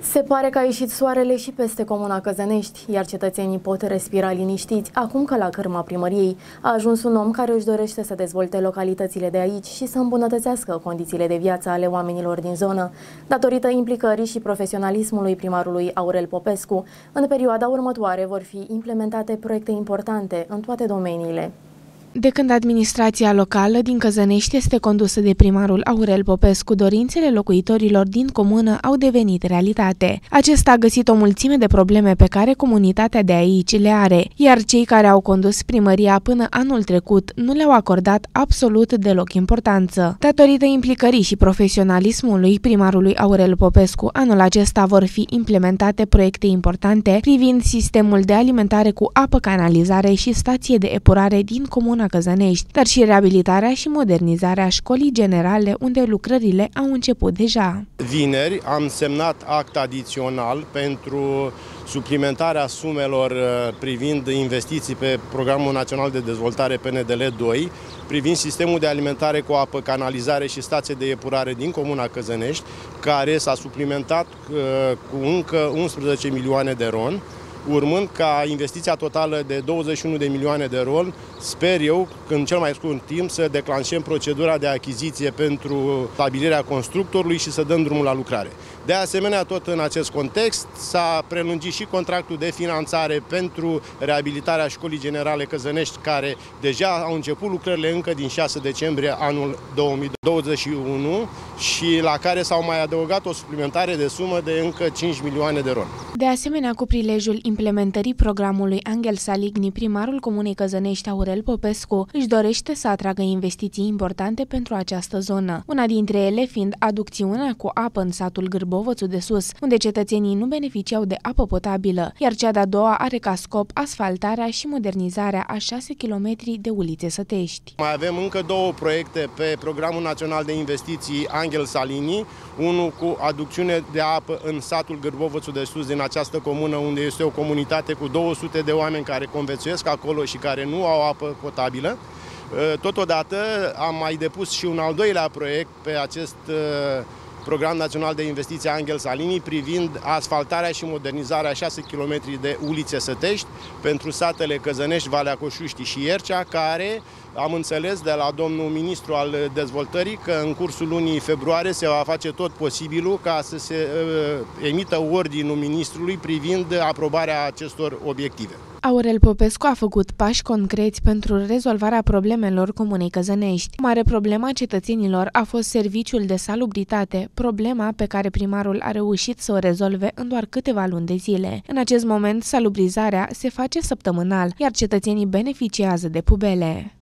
Se pare că a ieșit soarele și peste comuna Căzănești, iar cetățenii pot respira liniștiți acum că la cârma primăriei a ajuns un om care își dorește să dezvolte localitățile de aici și să îmbunătățească condițiile de viață ale oamenilor din zonă. Datorită implicării și profesionalismului primarului Aurel Popescu, în perioada următoare vor fi implementate proiecte importante în toate domeniile. De când administrația locală din Căzănești este condusă de primarul Aurel Popescu, dorințele locuitorilor din comună au devenit realitate. Acesta a găsit o mulțime de probleme pe care comunitatea de aici le are, iar cei care au condus primăria până anul trecut nu le-au acordat absolut deloc importanță. Datorită implicării și profesionalismului primarului Aurel Popescu, anul acesta vor fi implementate proiecte importante privind sistemul de alimentare cu apă canalizare și stație de epurare din comuna Comuna Căzănești, dar și reabilitarea și modernizarea școlii generale unde lucrările au început deja. Vineri am semnat act adițional pentru suplimentarea sumelor uh, privind investiții pe Programul Național de Dezvoltare PNDL 2, privind sistemul de alimentare cu apă, canalizare și stație de epurare din Comuna Căzănești, care s-a suplimentat uh, cu încă 11 milioane de ron urmând ca investiția totală de 21 de milioane de ron, sper eu, în cel mai scurt timp, să declanșăm procedura de achiziție pentru stabilirea constructorului și să dăm drumul la lucrare. De asemenea, tot în acest context, s-a prelungit și contractul de finanțare pentru reabilitarea Școlii Generale Căzănești, care deja au început lucrările încă din 6 decembrie anul 2021 și la care s-au mai adăugat o suplimentare de sumă de încă 5 milioane de ron. De asemenea, cu prilejul implementării programului Angel Saligni, primarul Comunei Căzănești Aurel Popescu își dorește să atragă investiții importante pentru această zonă, una dintre ele fiind aducțiunea cu apă în satul Gârbovățu de Sus, unde cetățenii nu beneficiau de apă potabilă, iar cea de-a doua are ca scop asfaltarea și modernizarea a 6 km de ulițe sătești. Mai avem încă două proiecte pe Programul Național de Investiții Angel Salini, unul cu aducțiune de apă în satul Gârbovățu de Sus din această comună, unde este o comunitate cu 200 de oameni care conviețuiesc acolo și care nu au apă potabilă. Uh, totodată am mai depus și un al doilea proiect pe acest uh, Program Național de Investiții Angel Salini privind asfaltarea și modernizarea 6 km de ulițe sătești pentru satele Căzănești, Valea Coșuștii și Iercea, care am înțeles de la domnul ministru al dezvoltării că în cursul lunii februarie se va face tot posibilul ca să se uh, emită ordinul ministrului privind aprobarea acestor obiective. Aurel Popescu a făcut pași concreți pentru rezolvarea problemelor comunei Căzănești. Mare problema cetățenilor a fost serviciul de salubritate, problema pe care primarul a reușit să o rezolve în doar câteva luni de zile. În acest moment, salubrizarea se face săptămânal, iar cetățenii beneficiază de pubele.